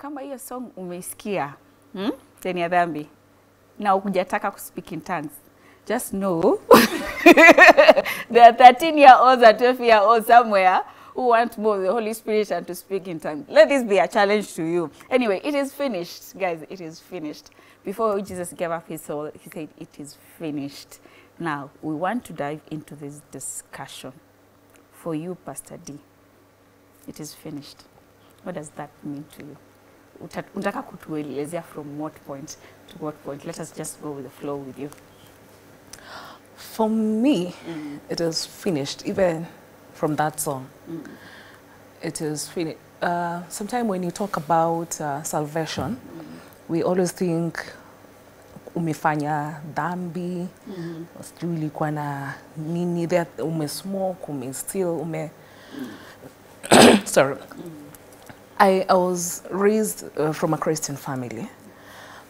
kama hiyo song umeisikia hmm? teni ya dhambi na ukujataka kuspeak in tongues just know there are 13 year olds and 12 year olds somewhere who want more of the Holy Spirit and to speak in tongues. Let this be a challenge to you. Anyway, it is finished, guys. It is finished. Before Jesus gave up his soul, he said, It is finished. Now, we want to dive into this discussion. For you, Pastor D, it is finished. What does that mean to you? Unataka kutuelezea from what point to what point? Let us just go with the flow with you. For me, mm. it is finished, even from that song. Mm. It is finished. Uh, Sometimes when you talk about uh, salvation, mm. we always think umefanya dhambi, sijui ulikuwa na nini, that umesmoke, umesteal, ume... Sorry. I, I was raised uh, from a Christian family,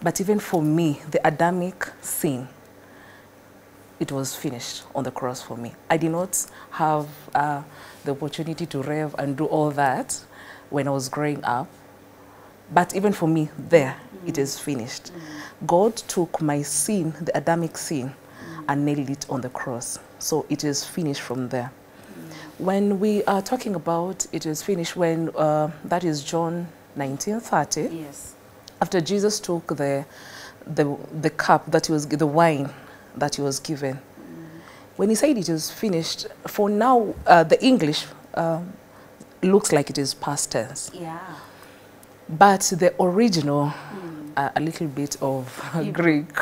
but even for me, the Adamic sin, it was finished on the cross for me. I did not have uh, the opportunity to rev and do all that when I was growing up. But even for me, there, it is finished. God took my sin, the Adamic sin, and nailed it on the cross. So it is finished from there. When we are talking about it is finished, when uh, that is John 1930, Yes. after Jesus took the, the, the cup that he was, the wine that he was given, when he said it is finished, for now, uh, the English uh, looks like it is past tense. Yeah. But the original, uh, a little bit of Greek,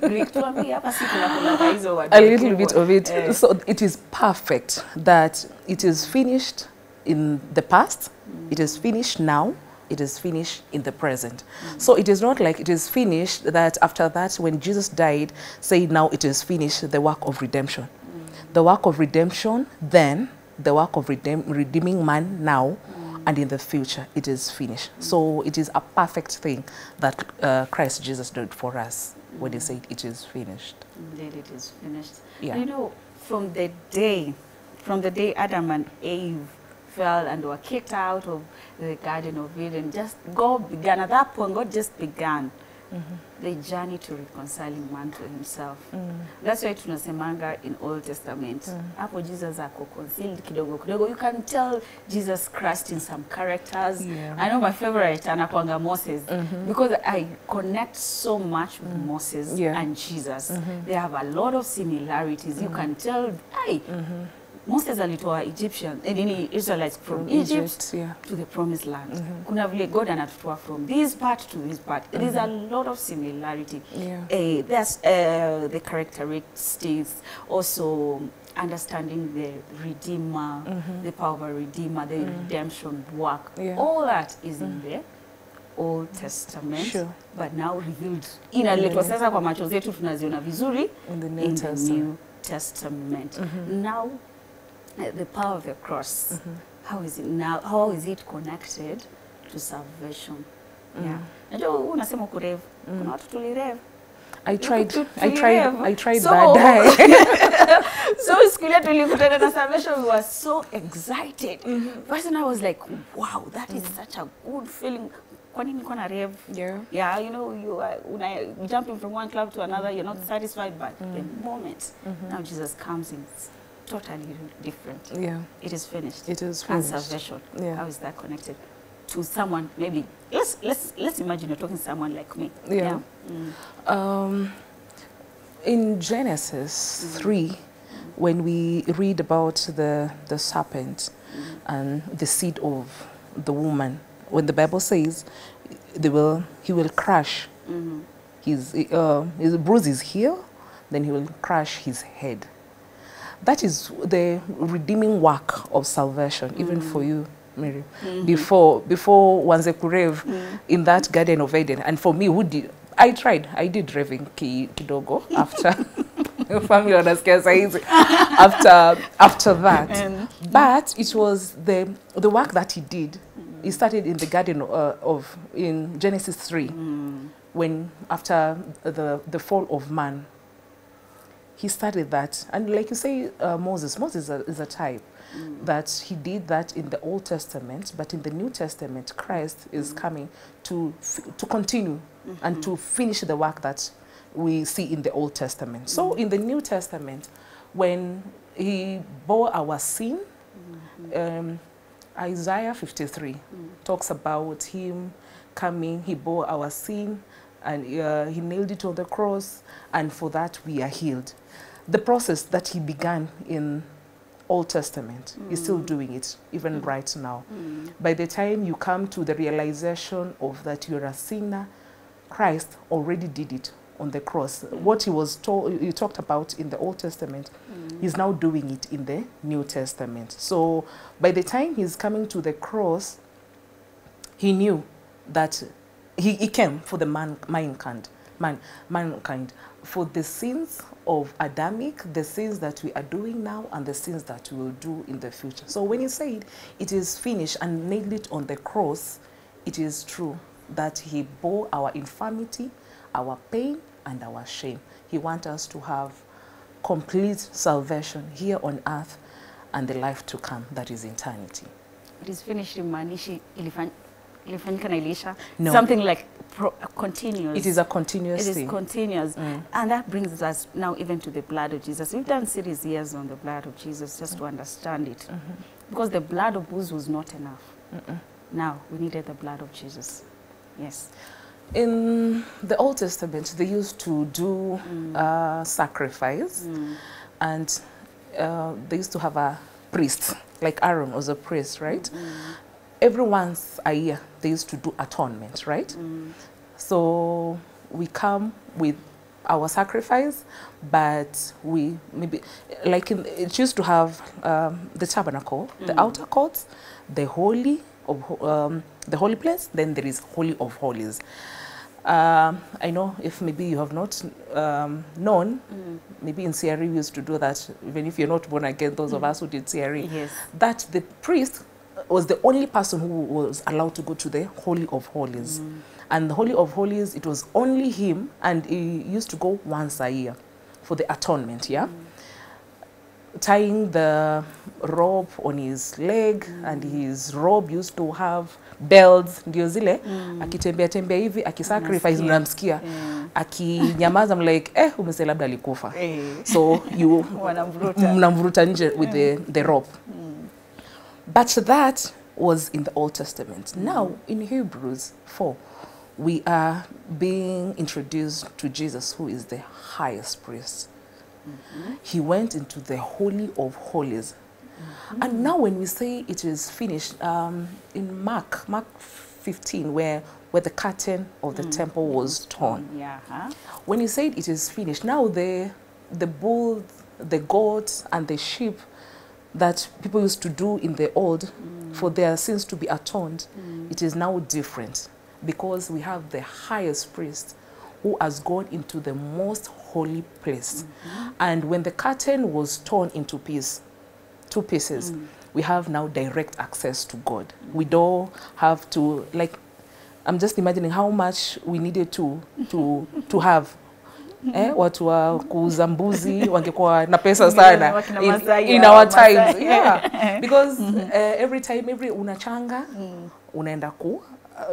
Greek tuambie hapa si tunakulaga hizo word a little bit of it. Eh. So it is perfect that it is finished in the past, it is finished now, it is finished in the present. So it is not like it is finished that after that, when Jesus died, say now it is finished, the work of redemption. The work of redemption, then the work of redeem, redeeming man now and in the future, it is finished. So it is a perfect thing that uh, Christ Jesus did for us when he said it is finished. Indeed, it is finished. Yeah. You know, from the day, from the day Adam and Eve fell and were kicked out of the Garden of Eden, just God began. At that point, God just began the journey to reconciling man to himself. Mm. That's why tunasemanga in Old Testament. Hapo Jesus ako concealed kidogo kidogo. You can tell Jesus Christ in some characters. Yeah. I know my favorite anakwanga Moses mm -hmm. because I connect so much with Moses Yeah. and Jesus. -hmm. They have a lot of similarities. You can tell, hey, Moses alitoa Egyptian, eh, nini Israelites from, Egypt, Egypt, yeah. to the promised land. Kuna vile God anatutoa from this part to this part. There's a lot of similarity. Yeah. Eh, there's uh, the characteristics, also understanding the redeemer, the power of a redeemer, the redemption work. Yeah. All that is in there. Old Testament, Sure. but now revealed. Inaletwa sasa kwa macho zetu tunaziona vizuri In the New in the New Testament. Mm -hmm. Now, the power of the cross. Mm -hmm. How is it now? How is it connected to salvation? Mm. Yeah. Najua unasema unasema kurev. Kuna watu tulirev. I tried, I tried. I tried So- baadaye. so siku ile tulikutana na salvation we were so excited. First and I was like, wow, that is such a good feeling. Kwa nini niko na rev? Yeah. Yeah, you know, you are una, jumping from one club to another, you're not satisfied, but mm. the moment mm -hmm. now Jesus comes in, totally different. Yeah. It is finished. It is And finished. salvation. Yeah. How is that connected to someone? Maybe let's let's let's imagine you're talking to someone like me. Yeah. Mm. Um, in Genesis 3, when we read about the, the serpent and the seed of the woman, when the Bible says they will, he will crush Mhm. his, uh, his bruises here, then he will crush his head. That is the redeeming work of salvation, even for you, Mary. Before before Wanze Kurev in that Garden of Eden, and for me, who did I tried, I did raving ki- kidogo after. Family wanasikia saizi after after that, And- but it was the the work that he did. He started in the Garden uh, of in Genesis three when after the the fall of man he started that. And like you say uh, moses moses is a, is a type that he did that in the Old Testament, but in the New Testament, Christ is coming to f- to continue and to finish the work that we see in the Old Testament. So in the New Testament, when he bore our sin, um, Isaiah 53 talks about him coming, he bore our sin, and uh, he nailed it on the cross, and for that we are healed. The process that he began in Old Testament, he's mm. still doing it even mm. right now. Mm. By the time you come to the realization of that you're a sinner, Christ already did it on the cross. What he was told, he talked about in the Old Testament, he's now doing it in the New Testament. So by the time he's coming to the cross, he knew that he, he came for the man, mankind, man, mankind, for the sins of Adamic, the sins that we are doing now, and the sins that we will do in the future. So when he said it is finished and nailed it on the cross, it is true that he bore our infirmity, our pain, and our shame. He wants us to have complete salvation here on earth and the life to come, that is eternity. It is finished imaanishi ilifan- ilifanyika na ilisha. No. Something like continuous. It is a continuous It is thing. continuous. Mm. And that brings us now even to the blood of Jesus. We've done series years on the blood of Jesus just to understand it. Mhm. Because the blood of bulls was not enough. Now we needed the blood of Jesus. Yes. In the Old Testament, they used to do Mm. uh, sacrifice, Mm. and uh, they used to have a priest, like Aaron was a priest, right? Mm. Every once a year, they used to do atonement, right? Mm. So we come with our sacrifice, but we maybe like in, it used to have um, the tabernacle, the Mm. outer courts, the holy of um, the holy place. Then there is holy of holies. Um, I know if maybe you have not um, known, Mm. maybe in CRE we used to do that. Even if you're not born again, those of us who did CRE, Yes. that the priest was the only person who was allowed to go to the Holy of Holies. Mm. And the Holy of Holies, it was only him, and he used to go once a year for the atonement, yeah? Mm. Tying the rope on his leg, mm. and his robe used to have bells, ndio zile, Mm. akitembea tembea hivi, akisacrifice, mnamsikia. Yeah. Akinyamaza, like, eh, umese labda alikufa. Eh. So you mnamvuruta nje with the, the rope. Mm. But that was in the Old Testament. Now, in Hebrews 4, we are being introduced to Jesus, who is the highest priest. He went into the Holy of Holies. And now, when we say it is finished, um, in Mark, Mark 15, where, where the curtain of the Mm. temple was torn, Yeah. Huh? when he said it is finished, now the the bulls, the goats, and the sheep that people used to do in the old for their sins to be atoned, Mm. it is now different because we have the highest priest who has gone into the most holy place. And when the curtain was torn into piece, two pieces, Mm. we have now direct access to God. We don't have to like I'm just imagining how much we needed to to to have eh, watu wa kuuza mbuzi wangekuwa na pesa sana in, in our times yeah because uh, every time every unachanga Mm. unaenda ku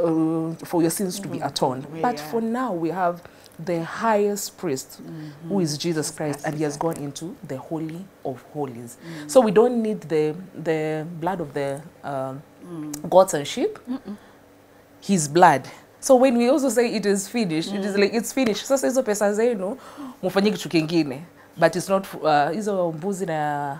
uh, for your sins to be atoned Yeah. but for now we have the highest priest mm -hmm. who is Jesus Christ and he has gone into the holy of holies mm -hmm. so we don't need the the blood of the um, Mm. goats and sheep mm -mm. his blood so when we also say it is finished mm. it is like it's finished sasa hizo pesa zenu mufanyi kitu kingine but it's not uh, hizo mbuzi na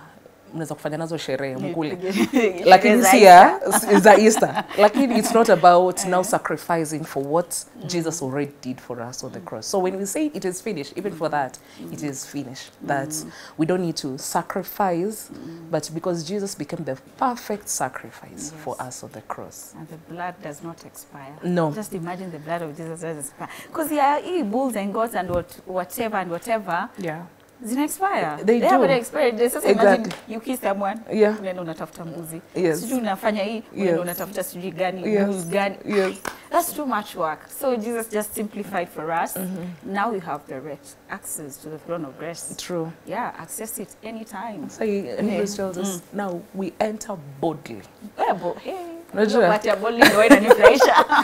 mnaweza kufanya nazo sherehe mkule. lakini si ya za Easter. Lakini it's not about now sacrificing for what Jesus already did for us on the cross. So when we say it is finished even for that it is finished. That we don't need to sacrifice but because Jesus became the perfect sacrifice for us on the cross. And the blood does not expire. No. Just imagine the blood of Jesus does expire. Because yeah, he bulls and goats and what, whatever and whatever yeah zina expire. They do. haven't expire. Imagine Exactly. you kiss someone. Yeah. Unaenda unatafuta mbuzi. Yes. Sijui unafanya hii, unaenda Yes. unatafuta sijui gani, Yes. bull gani. yes That's too much work. So Jesus just simplified for us. Mm -hmm. Now we have direct access to the throne of grace. True. Yeah, access it anytime. So he- Hebrews tells us mm. now we enter boldly. Yeah, but, hey, Unajua?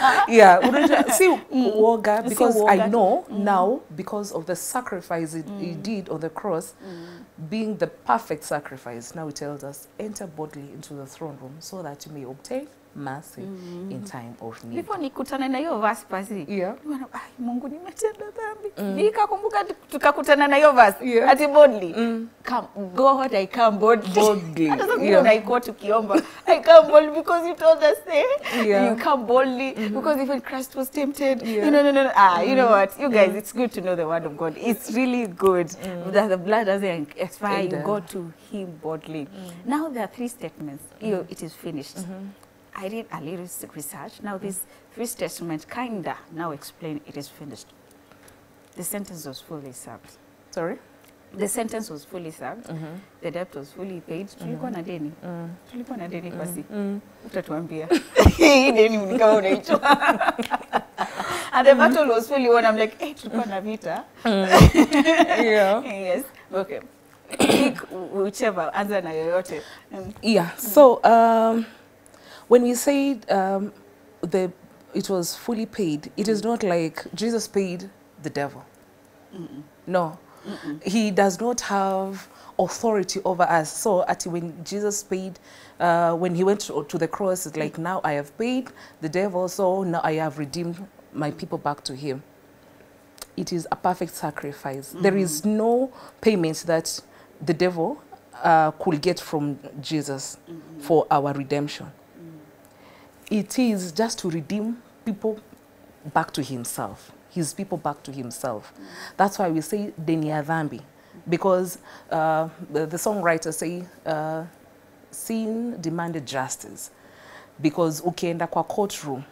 yeah, unajua, si uoga because I know know now because of the sacrifice it, he did on the cross, being the perfect sacrifice. Now he tells us enter boldly into the throne room so that you may obtain mercy mm -hmm. in time of need. Ndipo nikutana na hiyo verse pasi. Yeah. Nimeona, "Ai, Mungu nimetenda dhambi. Nikakumbuka tu- tukakutana na hiyo verse. Yeah. Ati boldly. Mm. Come, God, I come boldly. Boldly, Hata zingine yeah. unaikuwa tukiomba. I come boldly because you told us eh? Yeah. You come boldly mm -hmm. because even Christ was tempted. Yeah. You know, no, no, no. Ah, you know what? You guys, mm. it's good to know the word of God. It's really good mm. that the blood doesn't expire. You go to him boldly. Mm. Now there are three statements. Mm. You, it is finished. I did a little research. Now this three statement kinda now explain it is finished. The sentence was fully served. Sorry? The sentence was fully served. Mm -hmm. The debt was fully paid. Tulikuwa na deni. Tulikuwa na deni kwasi. Utatuambia. Hii deni ni unaitwa. And the battle was fully won. I'm like, hey, tulikuwa na vita. Yeah. yes. Okay. Pick whichever. Anza na yoyote. Yeah. So um, when we say um, the it was fully paid, it is not like Jesus paid the devil. No, he does not have authority over us. So at when Jesus paid, uh, when he went to, to the cross, it's like now I have paid the devil, so now I have redeemed my people back to him. It is a perfect sacrifice. There is no payment that the devil uh, could get from Jesus for our redemption. It is just to redeem people back to himself, his people back to himself. That's why we say deni ya dhambi, because uh, the, the songwriters say uh, sin demanded justice. Because ukienda kwa courtroom,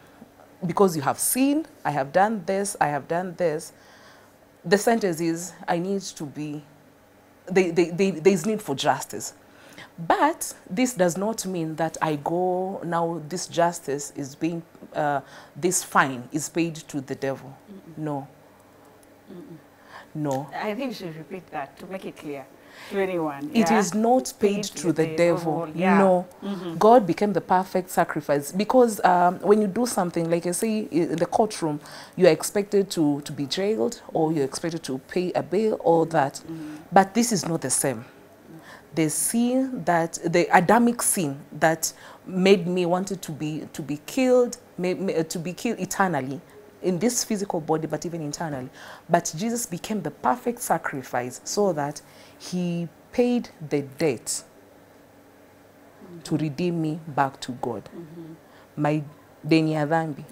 because you have sinned, I have done this, I have done this, the sentence is I need to be, they, they, they, there is need for justice. But this does not mean that I go now, this justice is being, uh, this fine is paid to the devil. No. No. I think you should repeat that to make it clear to anyone. It yeah? is not paid Paid to the devil. yeah. No. God became the perfect sacrifice because um, when you do something, like I say in the courtroom, you are expected to, to be jailed or you're expected to pay a bill or that. But this is not the same. The sin that, the Adamic sin that made me wanted to be, to be killed, made to be killed eternally in this physical body, but even internally. But Jesus became the perfect sacrifice so that he paid the debt to redeem me back to God. Mm-hmm. My deni ya dhambi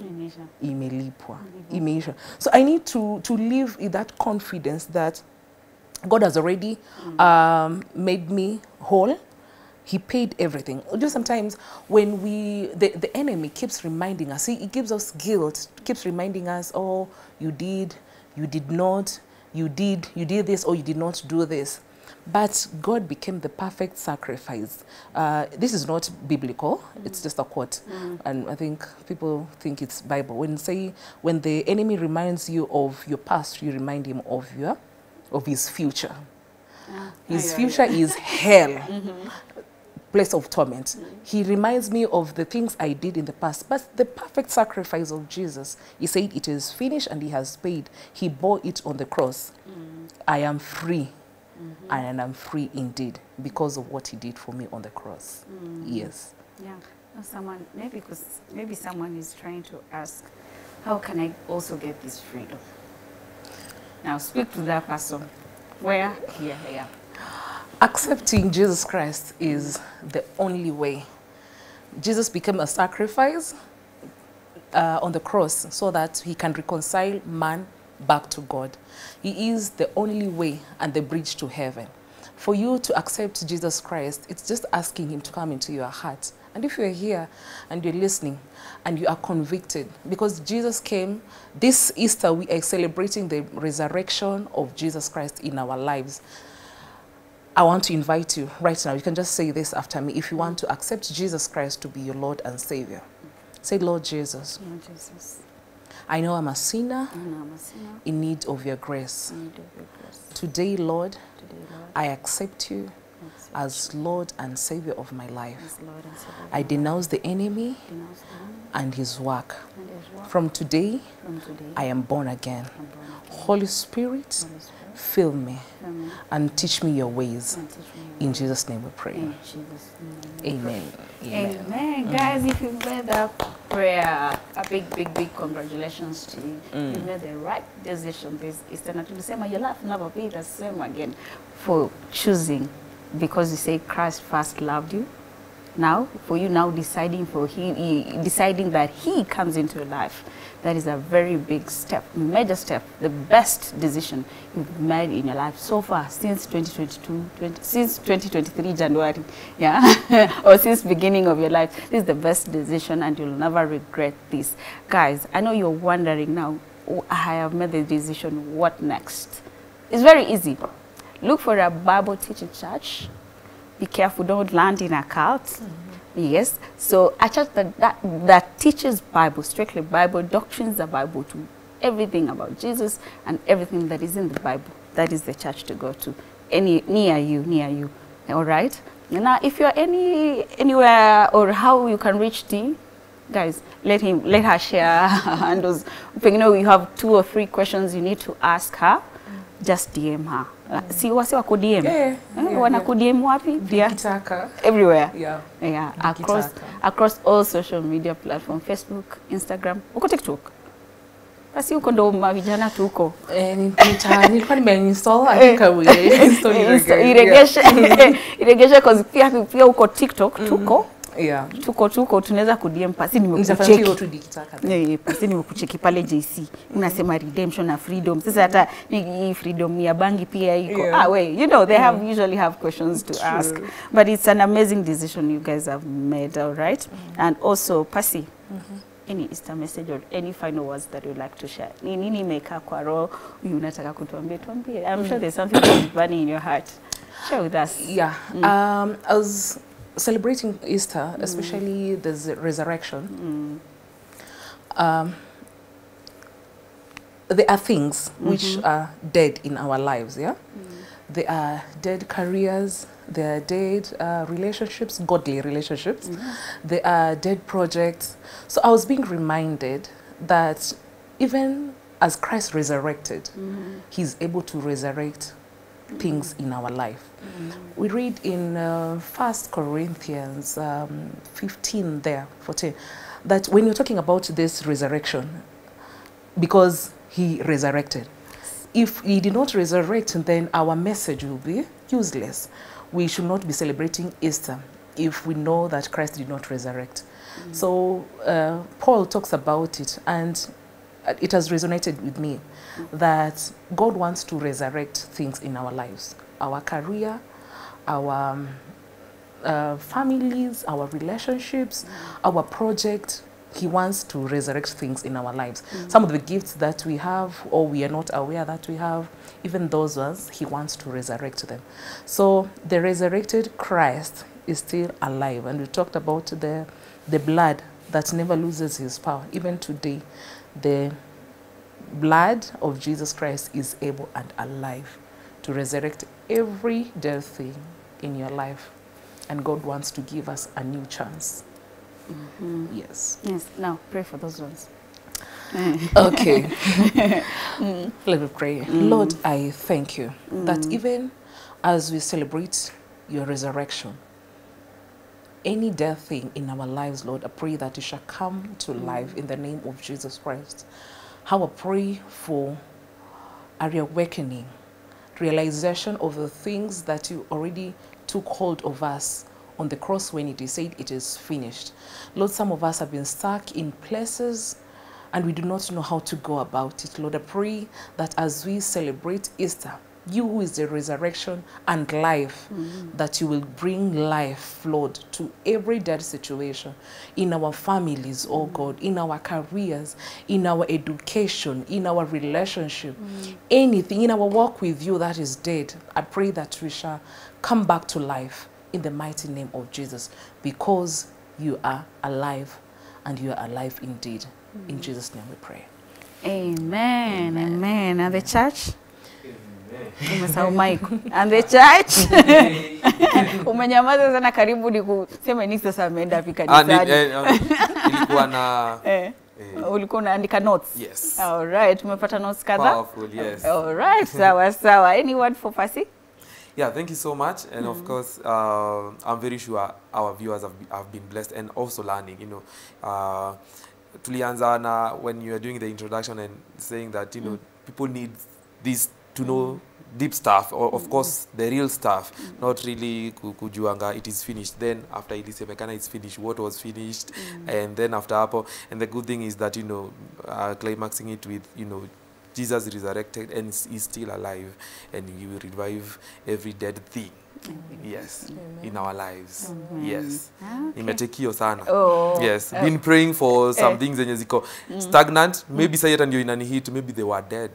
imelipwa, mm-hmm. imeisha. So I need to, to live in that confidence that God has already um, made me whole. He paid everything. Just sometimes when we, the, the enemy keeps reminding us, he, he gives us guilt, keeps reminding us, oh, you did, you did not, you did, you did this, or you did not do this. But God became the perfect sacrifice. Uh, this is not biblical, it's just a quote. And I think people think it's Bible. When say when the enemy reminds you of your past, you remind him of your of his future. Ah, his yeah, future is hell, mm-hmm. place of torment. Mm-hmm. He reminds me of the things I did in the past. But the perfect sacrifice of Jesus, he said it is finished and he has paid. He bore it on the cross. Mm-hmm. I am free. And I'm free indeed because of what he did for me on the cross. Yes. Yeah. Someone maybe because maybe someone is trying to ask, how can I also get this freedom? Now speak to that person. Where? Here, here. Accepting Jesus Christ is the only way. Jesus became a sacrifice uh, on the cross so that he can reconcile man back to God. He is the only way and the bridge to heaven. For you to accept Jesus Christ, it's just asking him to come into your heart. And if you're here and you're listening and you are convicted, because Jesus came, this Easter we are celebrating the resurrection of Jesus Christ in our lives. I want to invite you right now. You can just say this after me. If you want to accept Jesus Christ to be your Lord and Savior, say, Lord Jesus, Lord Jesus, I know I'm a sinner I'm a sinner in need of your grace. in need of your grace. Today, Lord, Today, Lord, I accept you as Lord and Savior of my life. as Lord and Savior. I denounce the enemy the and his work. and his work From today. I am born again. am born again. Holy Spirit, fill me and teach me your ways. and teach me your In. Jesus' name we pray. Amen. Amen. Amen. Mm. Guys, if you made that prayer, a big, big, big congratulations to you. Mm. You made the right decision this Easter. Na tulisema your life never be the same again for choosing because you say Christ first loved you. Now, for you now deciding for he, he deciding that he comes into your life, that is a very big step, major step, the best decision you've made in your life so far since 2022, 20, since 2023 January, yeah, or since beginning of your life. This is the best decision, and you'll never regret this, guys. I know you're wondering now. "Oh, I have made the decision. What next? It's very easy. Look for a Bible teaching church be careful, don't land in a cult. Mm-hmm. Yes. So a church that, that, that teaches Bible, strictly Bible, doctrines the Bible to everything about Jesus and everything that is in the Bible. That is the church to go to. Any near you, near you. All right. Now, if you're any anywhere or how you can reach Dee, guys, let him let her share her handles. You know, you have two or three questions you need to ask her. Mm. Just DM her. Si wasi wako DM. Yeah, Eh, yeah, wana yeah. kudm wapi? Pia everywhere. Yeah. yeah, across, across all social media platform facebook instagram. Uko tiktok? Basi huko ndo mavijana tuko Eh, nilikuwa nimeinstall, I think I will install iregeshe. iregeshe cause pia pia huko tiktok tuko Yeah. tuko tuko tunaweza kudm pasi ni mkucheki nimekucheki. Eh, pasi nimekucheki pale JC unasema redemption na freedom sasa hata ni- hii freedom ya bangi pia iko Yeah. ah we you know they have yeah. usually have questions to True. ask but it's an amazing decision you guys have made all right Mm -hmm. and also pasi Mm -hmm any Easter message or any final words that you'd like to share ni nini imekaa kwa roho unataka kutuambia tuambie i'm sure there's something burning in your heart share with us Yeah. Mm. Um, as celebrating Easter, mm. especially the z- resurrection, mm. um, there are things which mm-hmm. are dead in our lives. Yeah. Mm. There are dead careers. There are dead uh, relationships, godly relationships. Mm-hmm. There are dead projects. So I was being reminded that even as Christ resurrected, mm-hmm. He's able to resurrect things in our life. We read in uh, 1 Corinthians um, 15 there, 14, that when you're talking about this resurrection, because he resurrected, if he did not resurrect, then our message will be useless. We should not be celebrating Easter if we know that Christ did not resurrect. So uh, Paul talks about it, and it has resonated with me that God wants to resurrect things in our lives, our career, our um, uh, families, our relationships, our project. He wants to resurrect things in our lives. Some of the gifts that we have, or we are not aware that we have, even those ones, He wants to resurrect them. So the resurrected Christ is still alive, and we talked about the the blood that never loses His power. Even today, the blood of Jesus Christ is able and alive to resurrect every dead thing in your life. And God wants to give us a new chance. Mm-hmm. Yes. yes now pray for those ones Okay. Let me pray. Mm. Lord, I thank you that mm. even as we celebrate your resurrection, any dead thing in our lives, Lord, I pray that it shall come to mm. life in the name of Jesus Christ. How I pray for a reawakening, realization of the things that you already took hold of us on the cross when it is said it is finished. Lord, some of us have been stuck in places and we do not know how to go about it. Lord, I pray that as we celebrate Easter, you who is the resurrection and life, that you will bring life, Lord, to every dead situation in our families, oh God, in our careers, in our education, in our relationship, anything, in our walk with you that is dead. I pray that we shall come back to life in the mighty name of Jesus because you are alive and you are alive indeed. In mm. Jesus' name we pray. Amen. Amen. And the church? Umesahau Mike And the church? Umenyamaza sana karibu ni kuseme ni sasa ameenda wapi Ah, ni- kanisani. eh, ilikuwa na Eh. eh, Ulikuwa unaandika notes? yes All right. Umepata notes kadhaa? powerful yes All right. Sawa sawa. Any word for Pasi? Yeah, thank you so much. And mm. of course, uh, I'm very sure our viewers have, have been blessed and also learning. You know, uh, tulianza na when you were doing the introduction and saying that you know people need this to know deep stuff or of course the real stuff mm -hmm. not really kujuanga it is finished then after ilisemekana it's finished what was finished mm -hmm. and then after hapo and the good thing is that you know uh, climaxing it with you know Jesus resurrected and is still alive and he will revive every dead thing yes Amen. in our lives yes Okay. nimetekio sana Oh. yes eh, been praying for some eh. things zenye ziko stagnant maybe sasa hata ndio inanihit maybe they were dead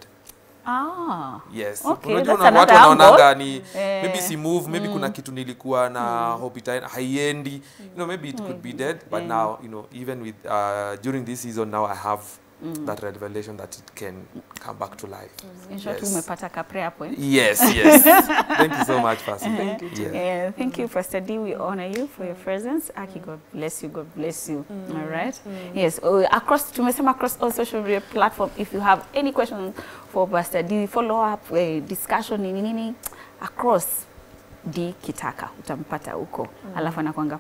Ah. yes. Okay, unajua na watu wanaonanga ni Eh. maybe si move maybe kuna kitu nilikuwa na hope ita haiendi. You know maybe it could be dead but now you know even with uh, during this season now i have that revelation that it can come back to life In short, Yes. umepata kapre hapo eh? yes yes thank you so much Pastor. Uh, Thank you. yeah. Yeah, thank you, Pastor D. We honor you for your presence. Aki, God bless you. God bless you. Mm. All right. Mm. Yes. Oh, across, tumesema across all social media platform. If you have any questions for Pastor D, follow up, uh, discussion, nini nini, across D Kitaka utampata huko. Alafu anakwanga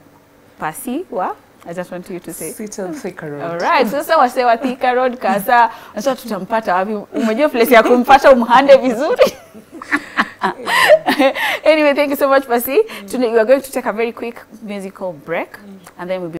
pasi wa I just want you to say. Seated Thika Road. All right. sasa wasewa wa Thika Road kasa, nasa tutampata wapi? Umejua place ya kumpata umhande vizuri? anyway, thank you so much, Pasi. Today we are going to take a very quick musical break mm. and then we'll be